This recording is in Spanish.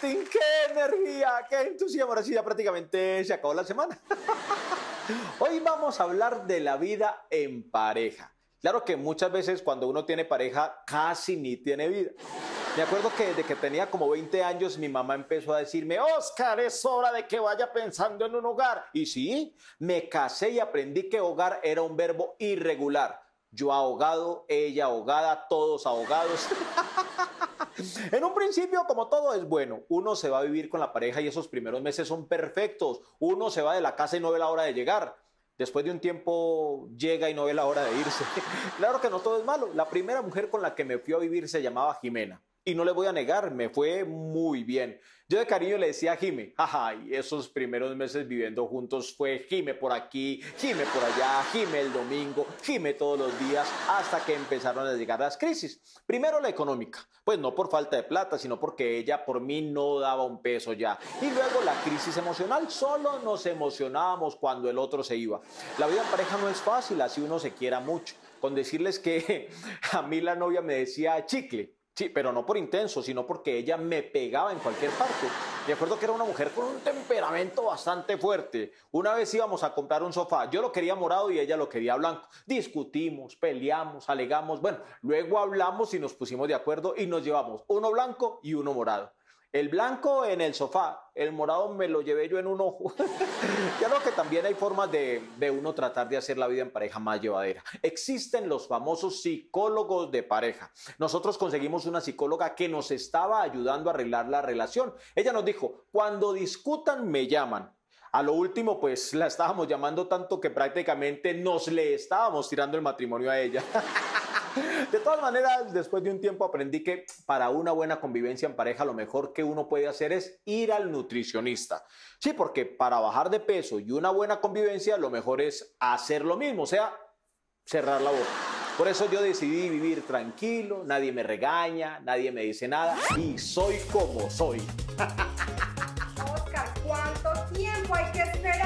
Qué energía, qué entusiasmo. Ahora sí, ya prácticamente se acabó la semana. Hoy vamos a hablar de la vida en pareja. Claro que muchas veces cuando uno tiene pareja casi ni tiene vida. Me acuerdo que desde que tenía como 20 años mi mamá empezó a decirme, Oscar, es hora de que vaya pensando en un hogar. Y sí, me casé y aprendí que hogar era un verbo irregular. Yo ahogado, ella ahogada, todos ahogados. En un principio, como todo es bueno, uno se va a vivir con la pareja y esos primeros meses son perfectos. Uno se va de la casa y no ve la hora de llegar. Después de un tiempo llega y no ve la hora de irse. Claro que no todo es malo. La primera mujer con la que me fui a vivir se llamaba Jimena. Y no le voy a negar, me fue muy bien. Yo de cariño le decía a Jime, jaja, y esos primeros meses viviendo juntos fue Jime por aquí, Jime por allá, Jime el domingo, Jime todos los días, hasta que empezaron a llegar las crisis. Primero la económica, pues no por falta de plata, sino porque ella por mí no daba un peso ya. Y luego la crisis emocional, solo nos emocionábamos cuando el otro se iba. La vida en pareja no es fácil, así uno se quiera mucho. Con decirles que a mí la novia me decía chicle, Sí, pero no por intenso, sino porque ella me pegaba en cualquier parte. Me acuerdo que era una mujer con un temperamento bastante fuerte. Una vez íbamos a comprar un sofá, yo lo quería morado y ella lo quería blanco. Discutimos, peleamos, alegamos. Bueno, luego hablamos y nos pusimos de acuerdo y nos llevamos uno blanco y uno morado. El blanco en el sofá, el morado me lo llevé yo en un ojo. claro que también hay formas de, de, uno tratar de hacer la vida en pareja más llevadera. Existen los famosos psicólogos de pareja. Nosotros conseguimos una psicóloga que nos estaba ayudando a arreglar la relación. Ella nos dijo, cuando discutan me llaman. A lo último, pues la estábamos llamando tanto que prácticamente nos le estábamos tirando el matrimonio a ella. De todas maneras, después de un tiempo aprendí que para una buena convivencia en pareja lo mejor que uno puede hacer es ir al nutricionista. Sí, porque para bajar de peso y una buena convivencia lo mejor es hacer lo mismo, o sea, cerrar la boca. Por eso yo decidí vivir tranquilo, nadie me regaña, nadie me dice nada y soy como soy. Oscar, ¿cuánto tiempo hay que esperar?